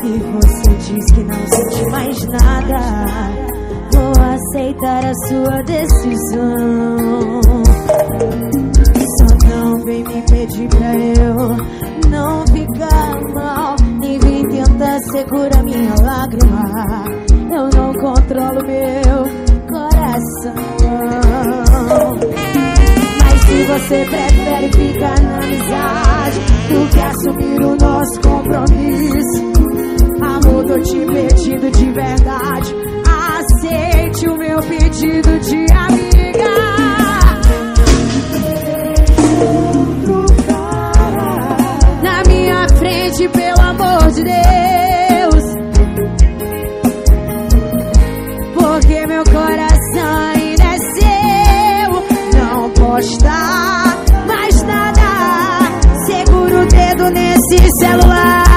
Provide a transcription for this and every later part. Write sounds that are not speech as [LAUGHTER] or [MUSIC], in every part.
Se você diz que não sente mais nada, vou aceitar a sua decisão. E só não vem me pedir pra eu não ficar mal. Nem vem tentar segurar minha lágrima. Eu não controlo meu coração. Mas se você prefere ficar na amizade do que assumir o nosso compromisso quando te pedindo de verdade, aceite o meu pedido de amiga. Na minha frente, pelo amor de Deus, porque meu coração ainda é seu, não postar mais nada. Segura o dedo nesse celular.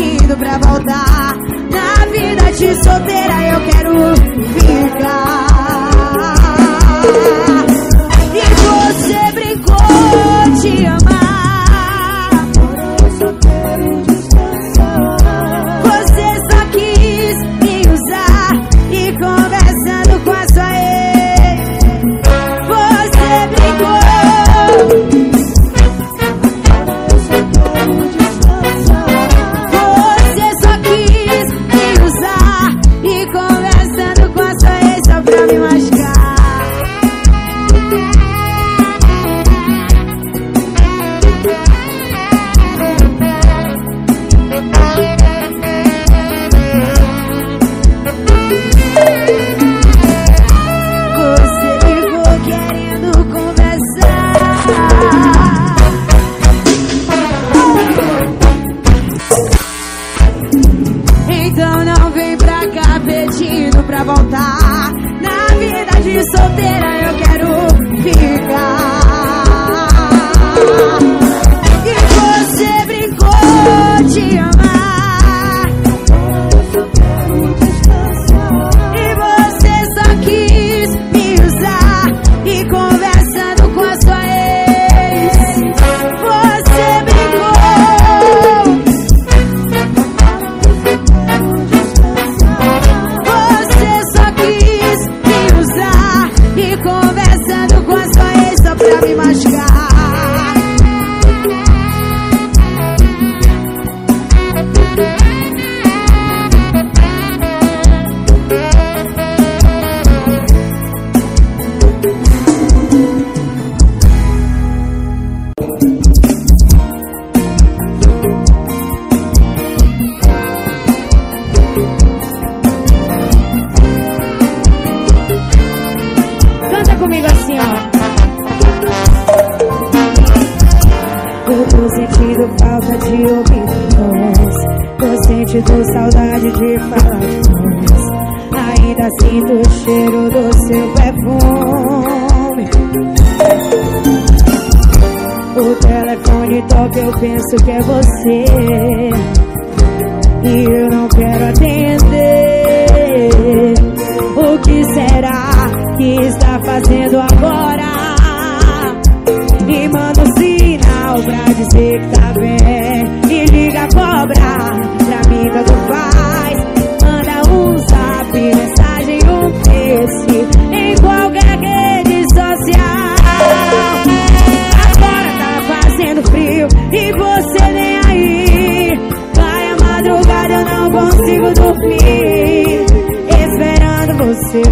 pedindo pra voltar. Na vida de solteira eu quero ficar. eu penso que é você. E eu não quero atender. O que será que está fazendo agora? E manda um sinal pra dizer que tá bem. E liga a cobra.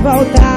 faltar.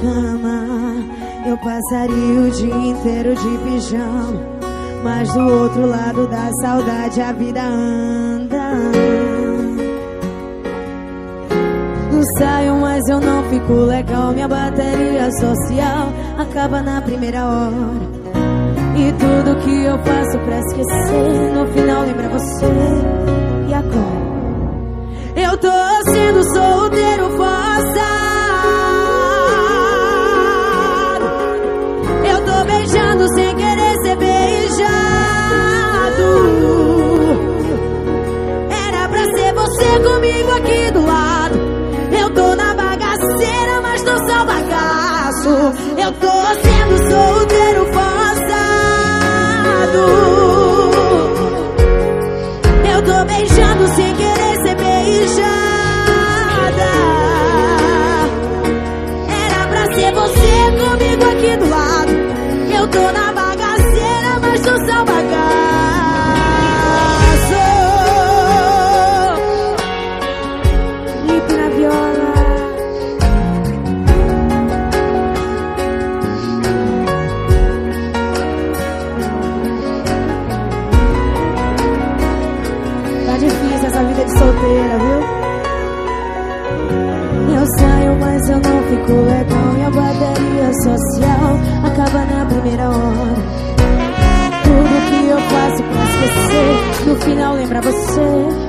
cama. Eu passaria o dia inteiro de pijama. Mas do outro lado da saudade a vida anda. Não saio, mas eu não fico legal. Minha bateria social acaba na primeira hora. E tudo que eu faço pra esquecer, no final lembra você. E agora? Eu tô sendo solteiro. No final lembra você.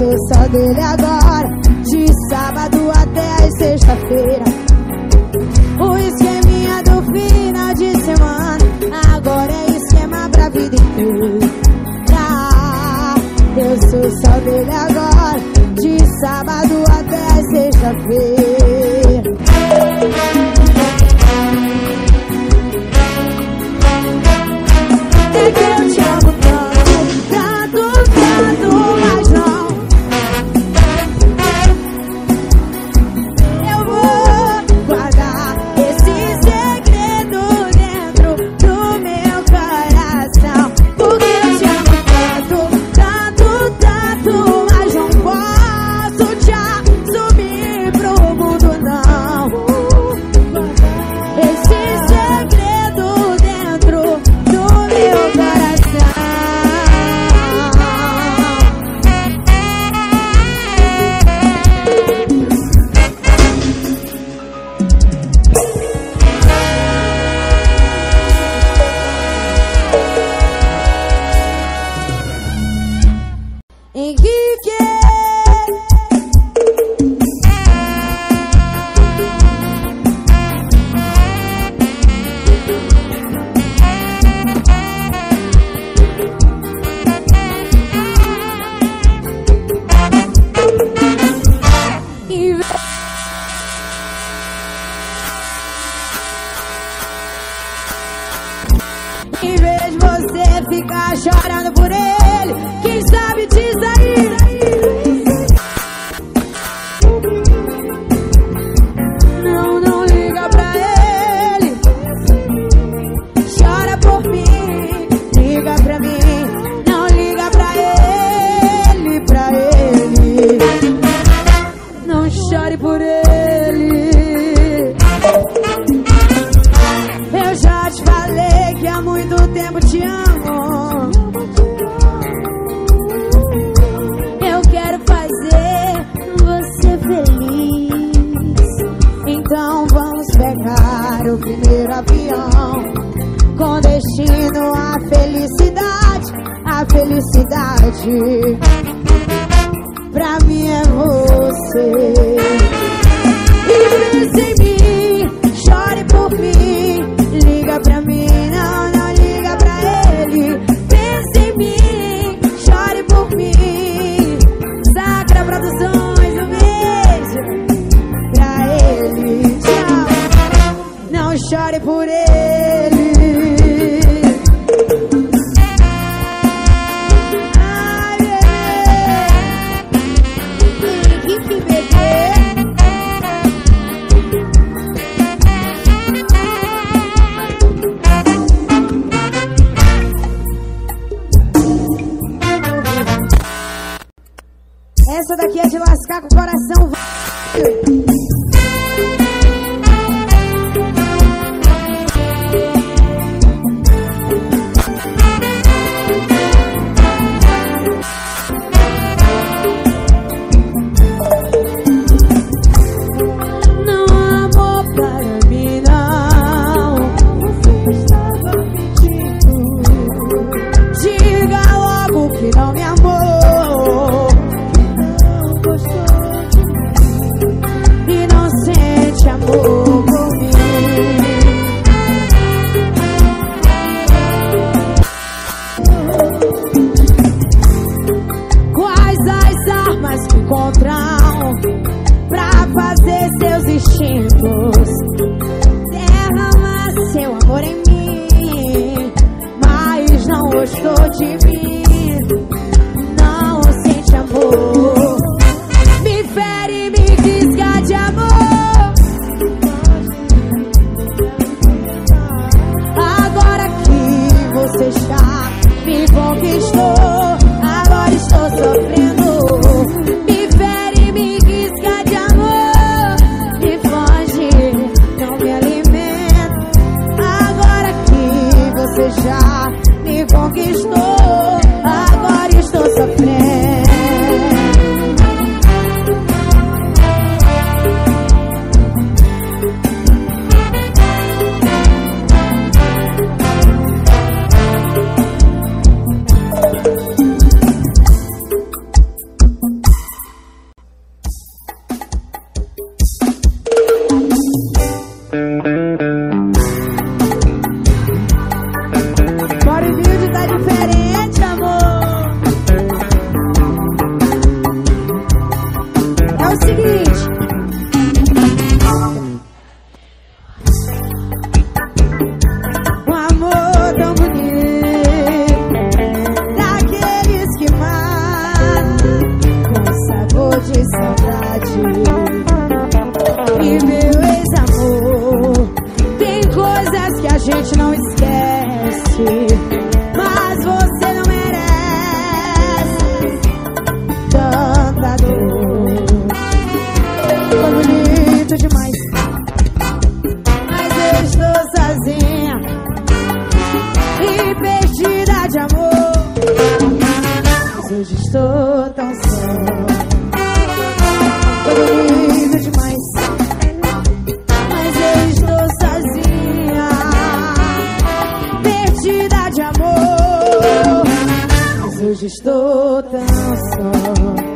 sou só dele agora. De sábado até a sexta-feira. O esqueminha do final de semana. Agora é esquema pra vida inteira. Eu sou só dele agora. De sábado até a sexta-feira. and give you felicidade pra mim é você. Pense em mim, chore por mim, liga pra mim, não, não liga pra ele. Pense em mim, chore por mim, Sacra Produções, um beijo pra ele. Tchau, não chore por ele. 漂亮不 hoje estou tão só.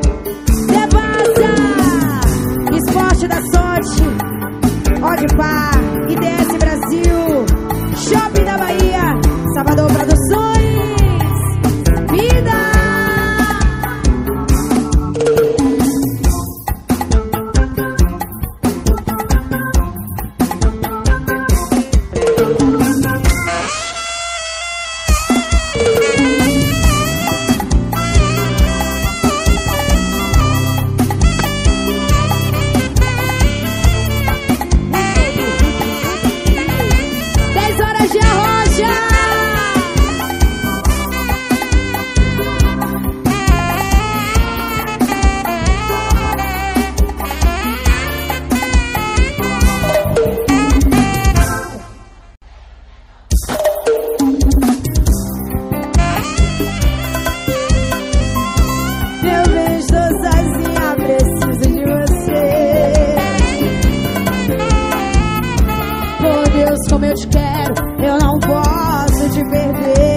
Quero, eu não posso te perder.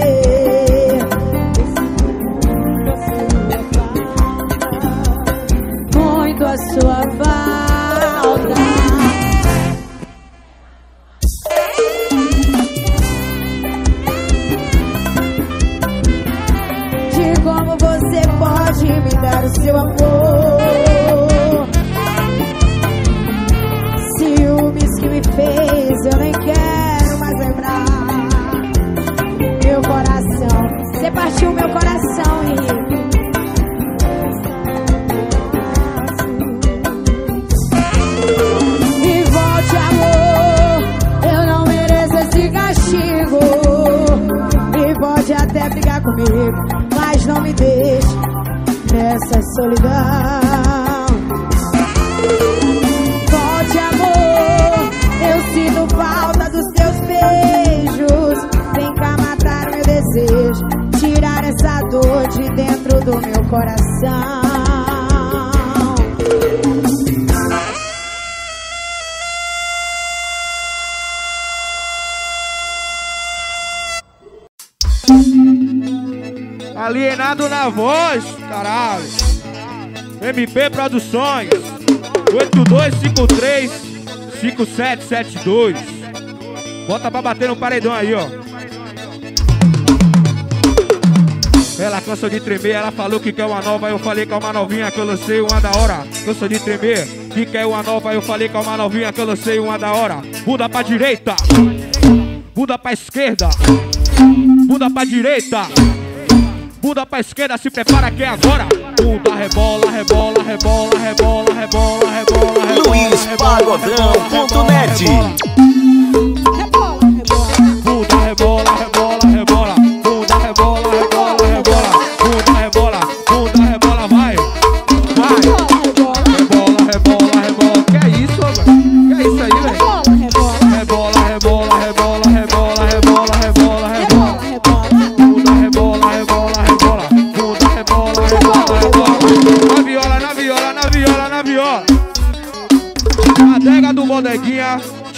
Alienado na voz, caralho. MP Produções 8253 5772. Bota pra bater no paredão aí, ó. Ela cansa de tremer, ela falou que quer uma nova, eu falei que é uma novinha que eu lancei uma da hora. Cansa de tremer, que quer uma nova, eu falei que é uma novinha que eu lancei uma da hora. Muda pra direita, muda pra esquerda, muda pra direita. Muda pra esquerda, se prepara que é agora. Bunda rebola, rebola, rebola, rebola, rebola, rebola, rebola. LuizPagodão.net Bunda rebola, rebola,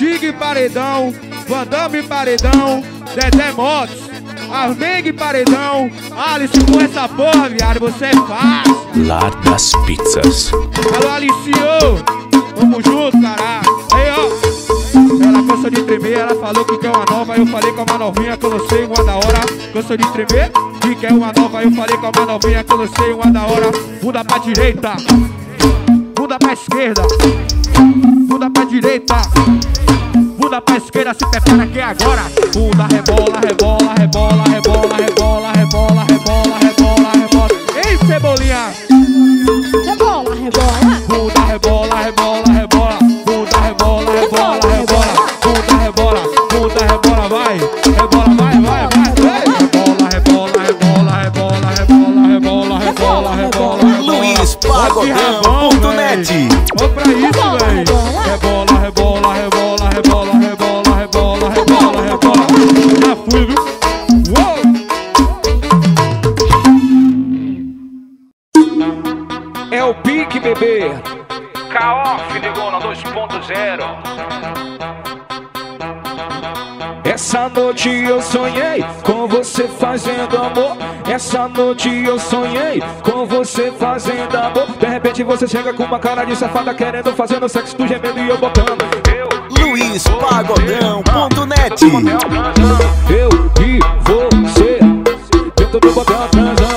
Tigre Paredão, Vandame Paredão, Dedé Motos, Armengue Paredão, Alice com essa porra, viado, você é fácil. Lar das Pizzas Alô, Alicio, tamo junto, caralho. Aí, ó. Ela cansa de tremer, ela falou que quer uma nova, eu falei que é uma novinha, que eu não sei uma da hora. Cansa de tremer, que quer uma nova, eu falei que é uma novinha, que eu não sei uma da hora. Muda pra direita, muda pra esquerda, muda pra direita. Muda pra esquerda, se prepara que agora. Muda, rebola, rebola, rebola, rebola, rebola, rebola, rebola, rebola, rebola. Ei, cebolinha! zero. Essa noite eu sonhei com você fazendo amor. Essa noite eu sonhei com você fazendo amor. De repente você chega com uma cara de safada querendo fazendo sexo, do gemendo e eu botando. LuizPagodão.net Eu e você dentro do papel transando.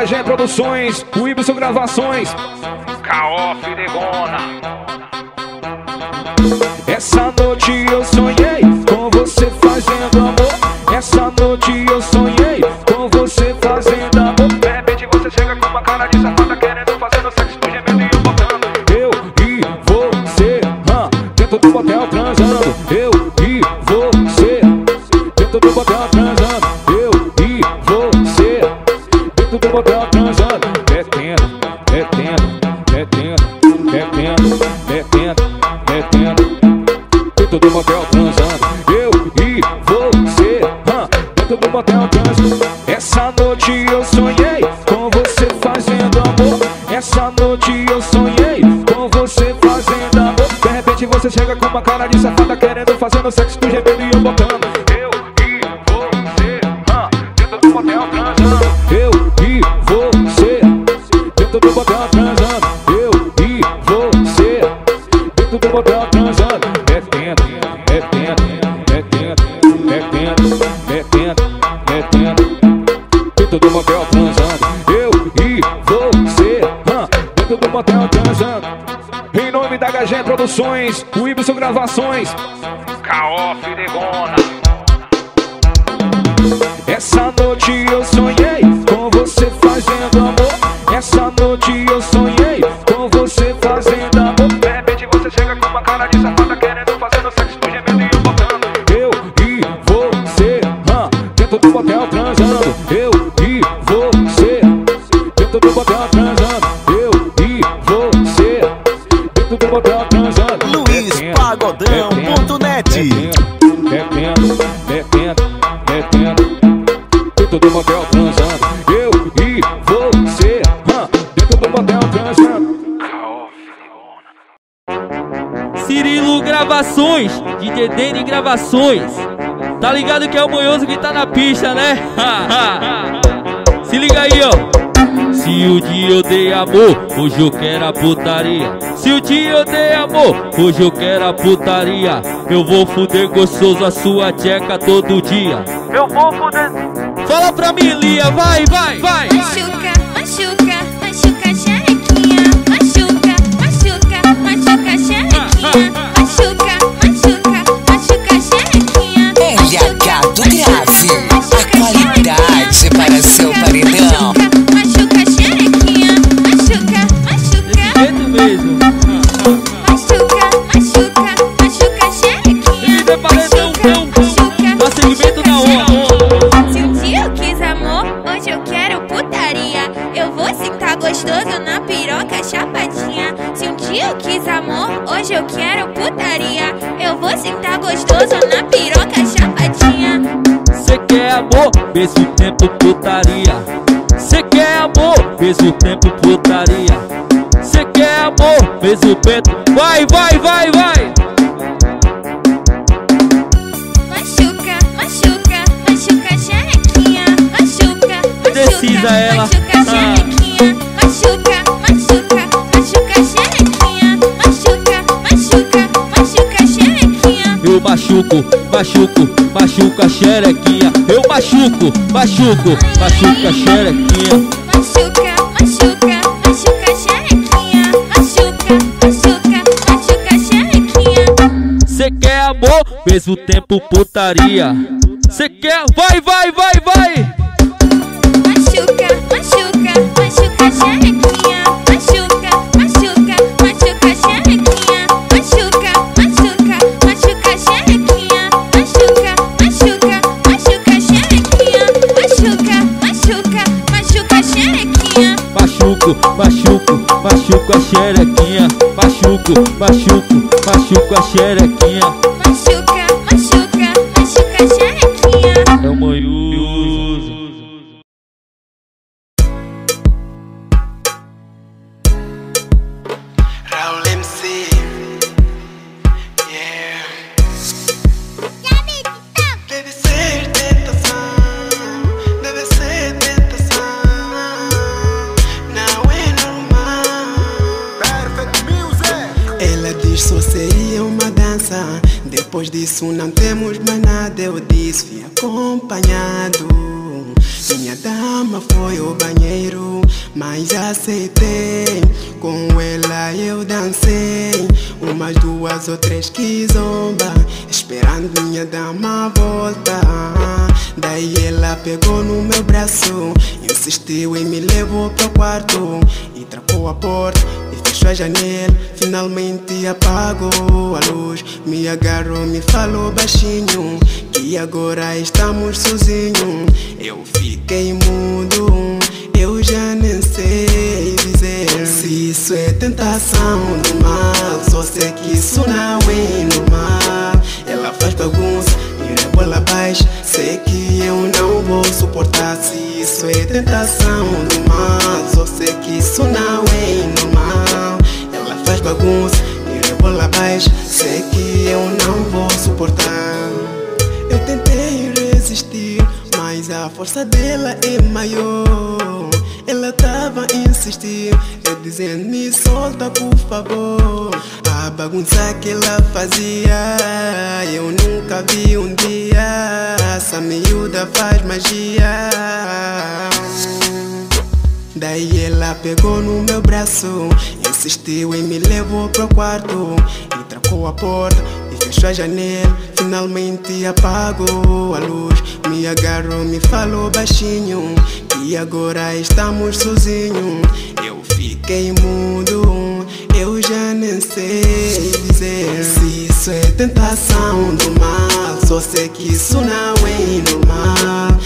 HG Produções, o Ibson Gravações, K.O. Fidegona. Essa noite metendo, metendo, metendo, metendo dentro do motel transando. Eu e você, hã, dentro do motel transando. Essa noite eu sonhei com você fazendo amor. Essa noite eu sonhei com você fazendo amor. De repente você chega com uma cara de safada querendo fazendo sexo, Produções, o Ibson Gravações, K.O. Fidegona. Essa noite eu sonhei com você fazendo amor. Essa noite eu sonhei com você fazendo amor. De repente você chega com uma cara de safada querendo fazendo sexo, tu gemendo e eu botando. Eu e você, hã, dentro do motel transando. Eu e você, dentro do motel transando. Eu e você, dentro do motel transando. Gravações. Tá ligado que é o Manhoso que tá na pista, né? [LAUGHS] Se liga aí, ó. Se o dia eu dei amor, hoje eu quero a putaria. Se o dia eu dei amor, hoje eu quero a putaria. Eu vou fuder gostoso a sua tcheca todo dia. Eu vou fuder. Fala pra mim, Lia, vai, vai, vai. Machuca, machuca, machuca xerequinha. Machuca, machuca, machuca xerequinha. Gostoso na piroca chapadinha. Se um dia eu quis amor, hoje eu quero putaria. Eu vou sentar gostoso na piroca chapadinha. Cê quer amor, mesmo tempo putaria. Cê quer amor, mesmo tempo putaria. Cê quer amor, mesmo tempo. Vai, vai, vai, vai. Machuca, machuca, machuca xerequinha. Machuca, machuca, Precisa ela. machuca a xerequinha. Eu machuco, machuco, machuco a xerequinha. Eu machuco, machuco, machuco a xerequinha. Machuca, machuca, machuca a xerequinha. Machuca, machuca, machuca a xerequinha. Cê quer amor, mesmo tempo putaria. Cê quer. Vai, vai, vai, vai. Machuca, machuca, machuca a xerequinha. Machuco, machuco, machuco a xerequinha. Machuco, machuco, machuco a xerequinha. Aceitei. Com ela eu dancei, umas duas ou três que zomba, esperando minha dama voltar. Daí ela pegou no meu braço, insistiu e me levou pro quarto e trancou a porta e fechou a janela. Finalmente apagou a luz, me agarrou, me falou baixinho que agora estamos sozinhos. Eu fiquei mudo, eu já nem tentação do mal. Só sei que isso não é normal. Ela faz bagunça e rebola abaixo. Sei que eu não vou suportar se isso é tentação do mal. Só sei que isso não é normal. Ela faz bagunça e rebola abaixo. Sei que eu não vou suportar. Eu tentei resistir, mas a força dela é maior. Tava a insistir, eu dizendo me solta por favor. A bagunça que ela fazia, eu nunca vi um dia. Essa miúda faz magia. Daí ela pegou no meu braço, insistiu e me levou pro quarto e trancou a porta e fechou a janela. Finalmente apagou a luz, me agarrou, me falou baixinho que agora estamos sozinhos. Eu fiquei mudo, eu já nem sei dizer se isso é tentação do mal. Só sei que isso não é normal.